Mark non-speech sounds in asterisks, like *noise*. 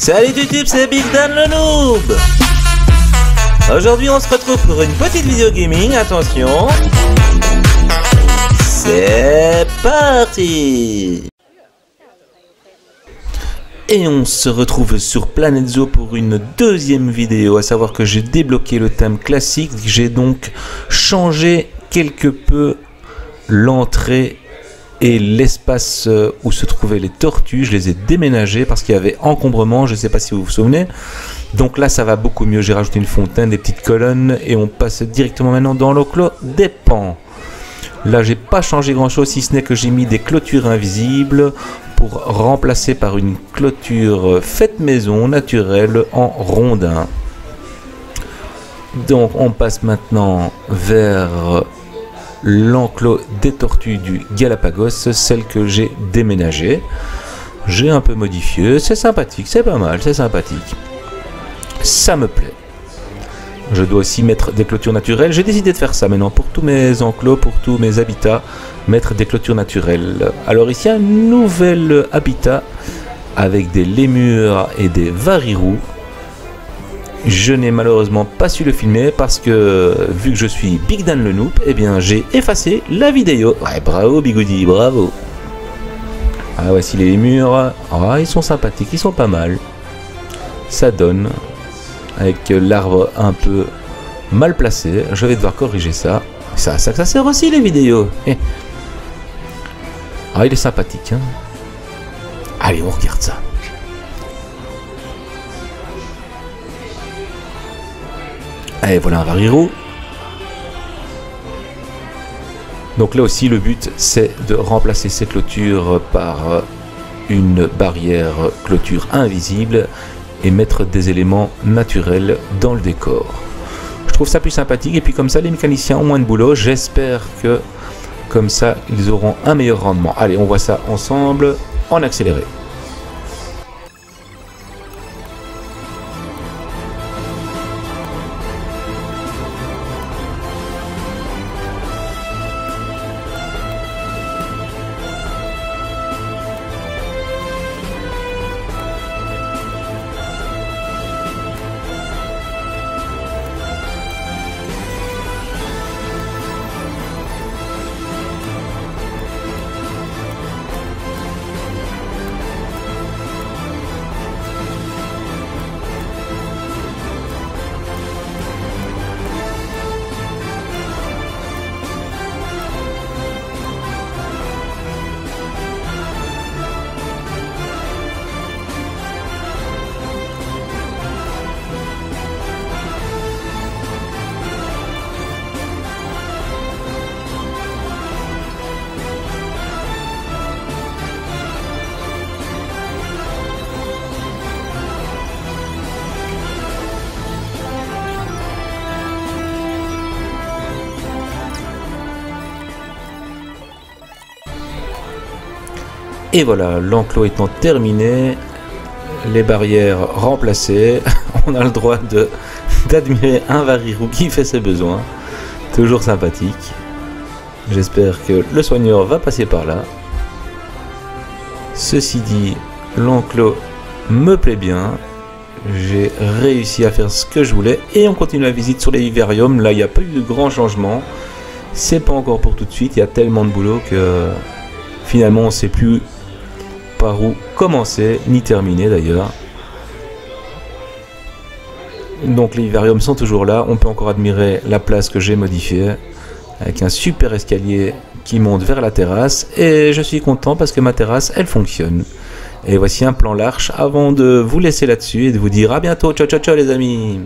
Salut YouTube, c'est Big Dan le Noob. Aujourd'hui on se retrouve pour une petite vidéo gaming, attention. C'est parti. Et on se retrouve sur Planet Zoo pour une deuxième vidéo, à savoir que j'ai débloqué le thème classique, j'ai donc changé quelque peu l'entrée et l'espace euh, où se trouvaient les tortues, je les ai déménagés parce qu'il y avait encombrement, je ne sais pas si vous vous souvenez. Donc là, ça va beaucoup mieux. J'ai rajouté une fontaine, des petites colonnes et on passe directement maintenant dans l'enclos des pans. Là, j'ai pas changé grand chose si ce n'est que j'ai mis des clôtures invisibles pour remplacer par une clôture faite maison naturelle en rondin. Donc on passe maintenant vers l'enclos des tortues du Galapagos, celle que j'ai déménagée. J'ai un peu modifié, c'est sympathique, c'est pas mal, c'est sympathique. Ça me plaît. Je dois aussi mettre des clôtures naturelles. J'ai décidé de faire ça maintenant pour tous mes enclos, pour tous mes habitats, mettre des clôtures naturelles. Alors ici un nouvel habitat avec des lémures et des varirous je n'ai malheureusement pas su le filmer parce que vu que je suis Big Dan le Noob, eh bien j'ai effacé la vidéo. Ouais, bravo Bigoudi, bravo. Ah voici les murs. Ah, ils sont sympathiques, ils sont pas mal. Ça donne avec l'arbre un peu mal placé. Je vais devoir corriger ça. Ça, ça, ça sert aussi les vidéos. Eh. Ah, il est sympathique. Hein. Allez, on regarde ça. Et voilà un Variro. Donc là aussi, le but, c'est de remplacer ces clôtures par une barrière clôture invisible et mettre des éléments naturels dans le décor. Je trouve ça plus sympathique et puis comme ça, les mécaniciens ont moins de boulot. J'espère que comme ça, ils auront un meilleur rendement. Allez, on voit ça ensemble en accéléré. Et voilà, l'enclos étant terminé, les barrières remplacées, *laughs* on a le droit d'admirer un varirou qui fait ses besoins. Toujours sympathique. J'espère que le soigneur va passer par là. Ceci dit, l'enclos me plaît bien. J'ai réussi à faire ce que je voulais et on continue la visite sur les vivariums. Là, il n'y a pas eu de grands changements. C'est pas encore pour tout de suite. Il y a tellement de boulot que finalement on ne sait plus par où commencer, ni terminer d'ailleurs. Donc les vivariums sont toujours là, on peut encore admirer la place que j'ai modifiée, avec un super escalier qui monte vers la terrasse, et je suis content parce que ma terrasse, elle fonctionne. Et voici un plan large avant de vous laisser là-dessus et de vous dire à bientôt, ciao ciao ciao les amis